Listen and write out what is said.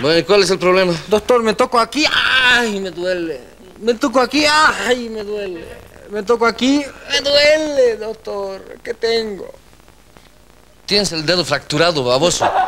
Bueno, cuál es el problema? Doctor, me toco aquí, ay, me duele. Me toco aquí, ay, me duele. Me toco aquí, me duele, doctor. ¿Qué tengo? Tienes el dedo fracturado, baboso.